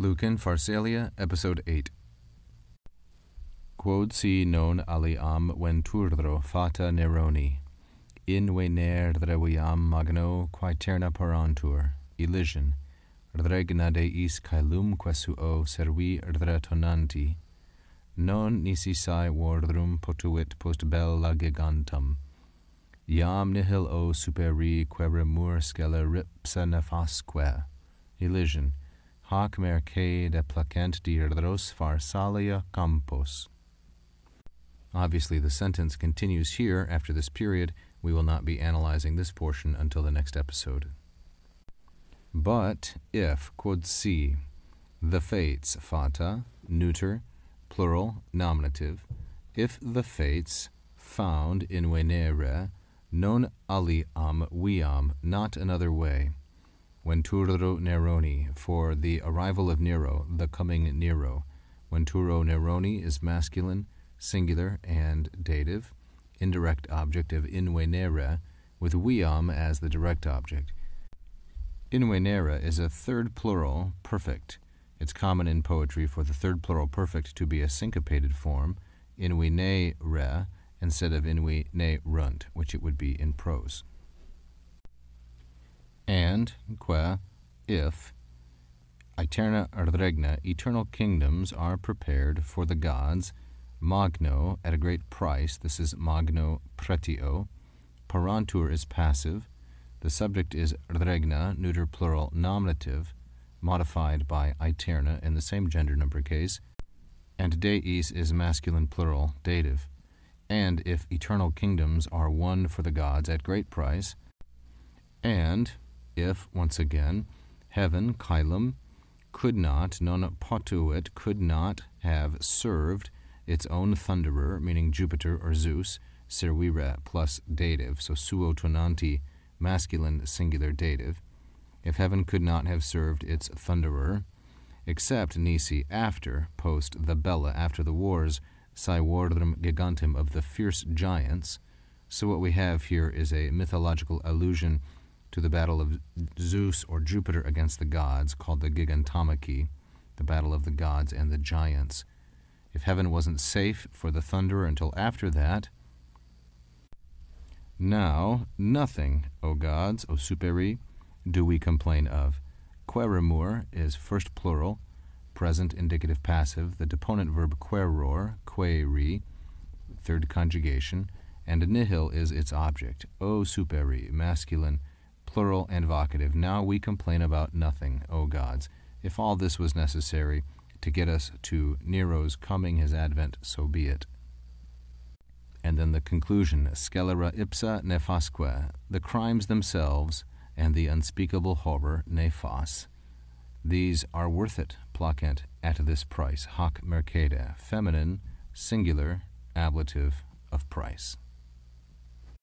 Lucan, Pharsalia, Episode 8. Quod si non aliam venturdro fata Neroni, in vener reviam magno quaeterna parantur, Elysian, regna deis caelum quesuo servi retonanti, non nisi sae wardrum potuit post bella gigantum, iam nihil o superi queremur scella ripsa nefasque, Elysian, hac merce de placent dirdros Pharsalia campos. Obviously, the sentence continues here after this period. We will not be analyzing this portion until the next episode. But if, quod si, the fates, fata, neuter, plural, nominative, if the fates found in venere, non aliam viam, not another way, Venturo Neroni, for the arrival of Nero, the coming Nero. Venturo Neroni is masculine, singular, and dative, indirect object of invenere, with viam as the direct object. Invenere is a third plural perfect. It's common in poetry for the third plural perfect to be a syncopated form, invenere, instead of invenerunt, which it would be in prose and qua if aeterna regna eternal kingdoms are prepared for the gods magno at a great price this is magno pretio parantur is passive the subject is regna neuter plural nominative modified by aeterna in the same gender number case and deis is masculine plural dative. And if eternal kingdoms are won for the gods at great price and if, once again, heaven, caelum, could not, non potuit, could not have served its own thunderer, meaning Jupiter or Zeus, servire plus dative, so suo tonanti, masculine singular dative. If heaven could not have served its thunderer, except Nisi after, post the Bella, after the wars, saevorum gigantum of the fierce giants. So what we have here is a mythological allusion to the battle of Zeus or Jupiter against the gods, called the Gigantomachy, the battle of the gods and the giants. If heaven wasn't safe for the thunderer until after that, now nothing, O gods, O superi, do we complain of. Queremur is first plural, present indicative passive, the deponent verb queror, queri, third conjugation, and nihil is its object. O superi, masculine, plural and vocative. Now we complain about nothing, O gods. If all this was necessary to get us to Nero's coming, his advent, so be it. And then the conclusion, scelera ipsa nefasque, the crimes themselves and the unspeakable horror nefas. These are worth it, placent, at this price, hoc mercede, feminine, singular, ablative of price.